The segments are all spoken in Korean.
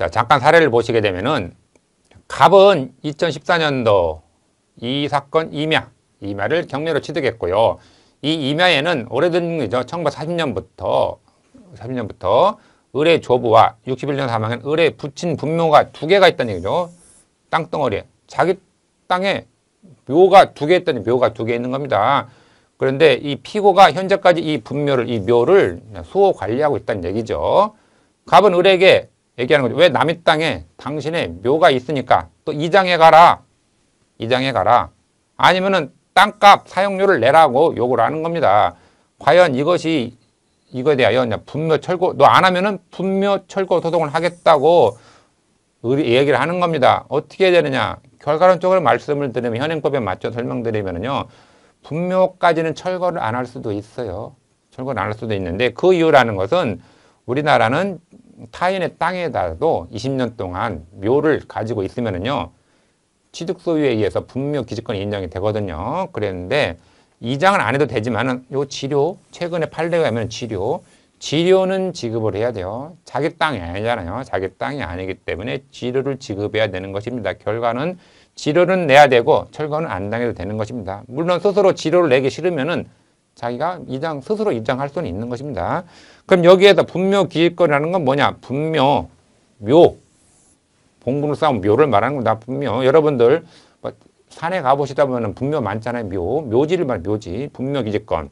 자, 잠깐 사례를 보시게 되면은 갑은 2014년도 이 사건 임야, 임야를 경매로 취득했고요. 이 임야에는 오래된 거죠. 1940년부터 40년부터 을의 조부와 61년 사망한 을의 붙인 분묘가 두 개가 있다는 얘기죠. 땅덩어리에. 자기 땅에 묘가 두 개 있다니 묘가 두 개 있는 겁니다. 그런데 이 피고가 현재까지 이 분묘를, 이 묘를 수호 관리하고 있다는 얘기죠. 갑은 을에게 얘기하는 거죠. 왜 남의 땅에 당신의 묘가 있으니까 또 이장해 가라. 이장해 가라. 아니면은 땅값 사용료를 내라고 요구를 하는 겁니다. 과연 이것이 이거에 대하여 분묘 철거 너 안 하면은 분묘 철거 소송을 하겠다고 얘기를 하는 겁니다. 어떻게 해야 되느냐? 결과론적으로 말씀을 드리면 현행법에 맞춰 설명드리면은요. 분묘까지는 철거를 안 할 수도 있어요. 철거를 안 할 수도 있는데 그 이유라는 것은 우리나라는 타인의 땅에다도 20년 동안 묘를 가지고 있으면은요. 취득 소유에 의해서 분묘 기지권이 인정이 되거든요. 그랬는데 이장은 안 해도 되지만은 요 치료 최근에 판례가 하면 치료 치료는 지급을 해야 돼요. 자기 땅이 아니잖아요. 자기 땅이 아니기 때문에 치료를 지급해야 되는 것입니다. 결과는 치료는 내야 되고 철거는 안 당해도 되는 것입니다. 물론 스스로 치료를 내기 싫으면은 자기가 이장 스스로 입장할 수는 있는 것입니다. 그럼 여기에서 분묘 기일권이라는 건 뭐냐? 분묘, 묘, 봉분을 쌓은 묘를 말하는 겁니다. 분묘. 여러분들 뭐 산에 가보시다 보면 분묘 많잖아요. 묘, 묘지를 말 묘지, 분묘 기지권.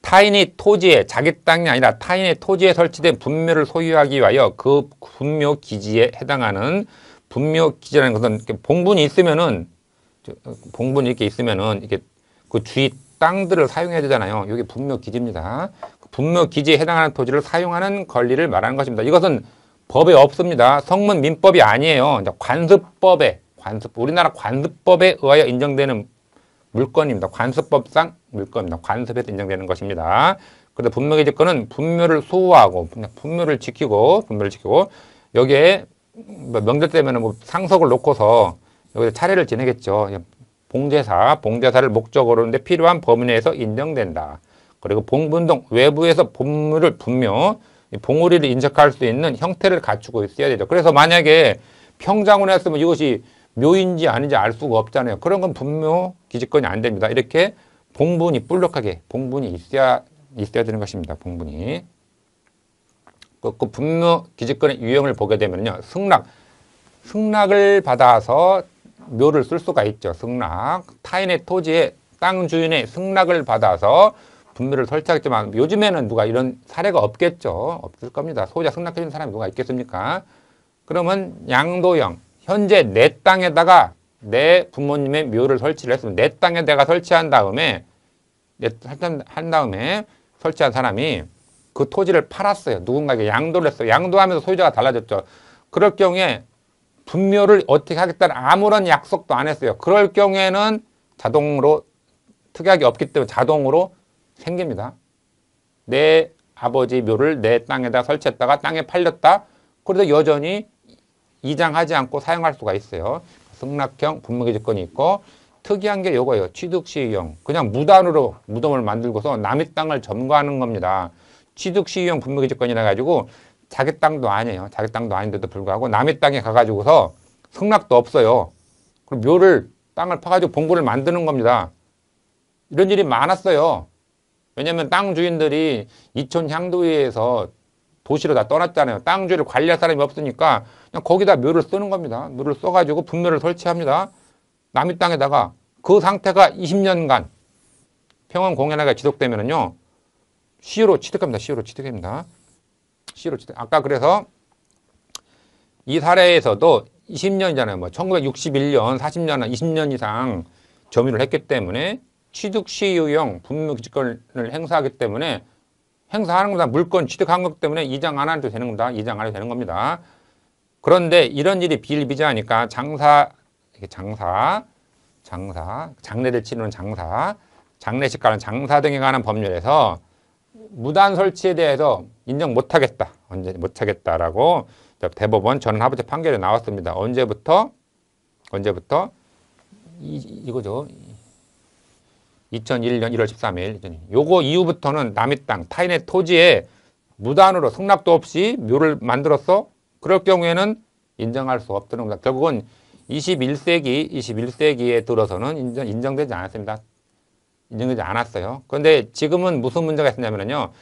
타인이 토지에 자기 땅이 아니라 타인의 토지에 설치된 분묘를 소유하기 위하여 그 분묘 기지에 해당하는 분묘 기지라는 것은 봉분이 있으면은 봉분이 이렇게 있으면은 이게 그 주위 땅들을 사용해야 되잖아요. 이게 분묘 기지입니다. 그 분묘 기지에 해당하는 토지를 사용하는 권리를 말하는 것입니다. 이것은 법에 없습니다. 성문 민법이 아니에요. 관습법에 관습 우리나라 관습법에 의하여 인정되는 물건입니다. 관습법상 물건입니다. 관습에서 인정되는 것입니다. 그래서 분묘의 지권은 분묘를 소유하고 분묘를 지키고 분묘를 지키고 여기에 뭐 명절 때면은 뭐 상석을 놓고서 여기서 차례를 지내겠죠. 봉제사, 봉제사를 목적으로 하는데 필요한 범위 내에서 인정된다. 그리고 봉분동 외부에서 본물을 분묘, 봉우리를 인적할 수 있는 형태를 갖추고 있어야 되죠. 그래서 만약에 평장을 했으면 이것이 묘인지 아닌지 알 수가 없잖아요. 그런 건 분묘 기지권이 안 됩니다. 이렇게 봉분이 뿔룩하게 봉분이 있어야 있어야 되는 것입니다. 봉분이. 그, 그 분묘 기지권의 유형을 보게 되면요. 승낙. 승낙을 받아서 묘를 쓸 수가 있죠. 승낙. 타인의 토지에 땅 주인의 승낙을 받아서 분묘를 설치하겠지만 요즘에는 누가 이런 사례가 없겠죠. 없을 겁니다. 소유자 승낙해준 사람이 누가 있겠습니까? 그러면 양도형. 현재 내 땅에다가 내 부모님의 묘를 설치를 했으면 내 땅에 내가 설치한 다음에 내한 다음에 설치한 사람이 그 토지를 팔았어요. 누군가에게 양도를 했어요. 양도하면서 소유자가 달라졌죠. 그럴 경우에 분묘를 어떻게 하겠다는 아무런 약속도 안 했어요. 그럴 경우에는 자동으로 특약이 없기 때문에 자동으로 생깁니다. 내 아버지 묘를 내 땅에다 설치했다가 땅에 팔렸다. 그래도 여전히 이장하지 않고 사용할 수가 있어요. 승낙형 분묘기지권이 있고 특이한 게 요거예요. 취득시유형. 그냥 무단으로 무덤을 만들고서 남의 땅을 점거하는 겁니다. 취득시유형 분묘기지권이라 가지고 자기 땅도 아니에요. 자기 땅도 아닌데도 불구하고 남의 땅에 가가지고서 승낙도 없어요. 그럼 묘를 땅을 파가지고 봉구를 만드는 겁니다. 이런 일이 많았어요. 왜냐하면 땅 주인들이 이촌 향도위에서 도시로 다 떠났잖아요. 땅 주를 관리할 사람이 없으니까 그냥 거기다 묘를 쓰는 겁니다. 묘를 써가지고 분묘를 설치합니다. 남의 땅에다가 그 상태가 20년간 평원 공연화가 지속되면은요 시효로 취득합니다. 시효로 취득합니다. 시효로 취득. 아까 그래서 이 사례에서도 20년이잖아요. 뭐 1961년, 40년, 20년 이상 점유를 했기 때문에 취득 시효형 분묘기지권을 행사하기 때문에 행사하는 겁니다. 물건 취득한 것 때문에 이장 안 해도 되는 겁니다. 이장 안 해도 되는 겁니다. 그런데 이런 일이 비일비재하니까 장사, 장사, 장사, 장례를 치르는 장사, 장례식 가는 장사 등에 관한 법률에서 무단 설치에 대해서 인정 못하겠다. 언제 못하겠다라고 대법원 전원합의체 판결이 나왔습니다. 언제부터? 언제부터? 이, 이거죠. 2001년 1월 13일. 요거 이후부터는 남의 땅, 타인의 토지에 무단으로 승낙도 없이 묘를 만들어서 그럴 경우에는 인정할 수 없다는 겁니다. 결국은 21세기, 21세기에 들어서는 인정, 인정되지 않았습니다. 인정되지 않았어요. 그런데 지금은 무슨 문제가 있었냐면요.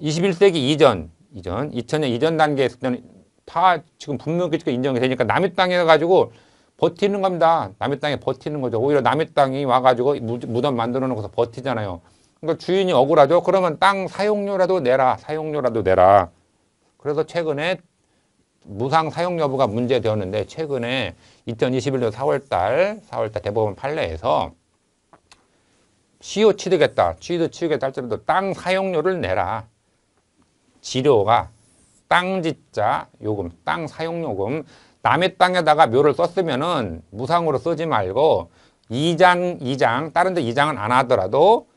21세기 이전, 이전, 2000년 이전 단계에 있을 때는 다 지금 분명히 인정이 되니까 남의 땅에 가지고 버티는 겁니다. 남의 땅에 버티는 거죠. 오히려 남의 땅이 와가지고 무- 무덤 만들어 놓고서 버티잖아요. 그러니까 주인이 억울하죠. 그러면 땅 사용료라도 내라. 사용료라도 내라. 그래서 최근에 무상 사용 여부가 문제되었는데 최근에 2021년 4월달 4월달 대법원 판례에서 시효 치르겠다, 취도 치르겠다 할지라도 땅 사용료를 내라. 지료가 땅 짓자 요금, 땅 사용요금 남의 땅에다가 묘를 썼으면 은 무상으로 쓰지 말고 이장 이장 다른 데 이장은 안 하더라도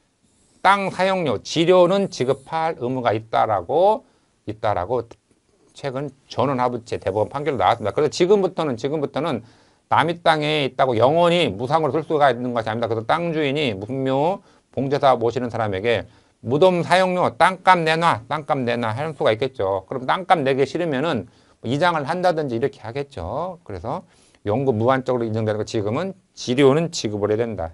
땅 사용료 지료는 지급할 의무가 있다라고 있다라고 최근 전원하부채 대법원 판결 나왔습니다. 그래서 지금부터는 지금부터는 남의 땅에 있다고 영원히 무상으로 쓸 수가 있는 것이 아닙니다. 그래서 땅 주인이 무슨 묘 봉제사 모시는 사람에게 무덤 사용료 땅값 내놔, 땅값 내놔 할 수가 있겠죠. 그럼 땅값 내기 싫으면은 이장을 한다든지 이렇게 하겠죠. 그래서 연구 무한적으로 인정되는 거 지금은 지료는 지급을 해야 된다.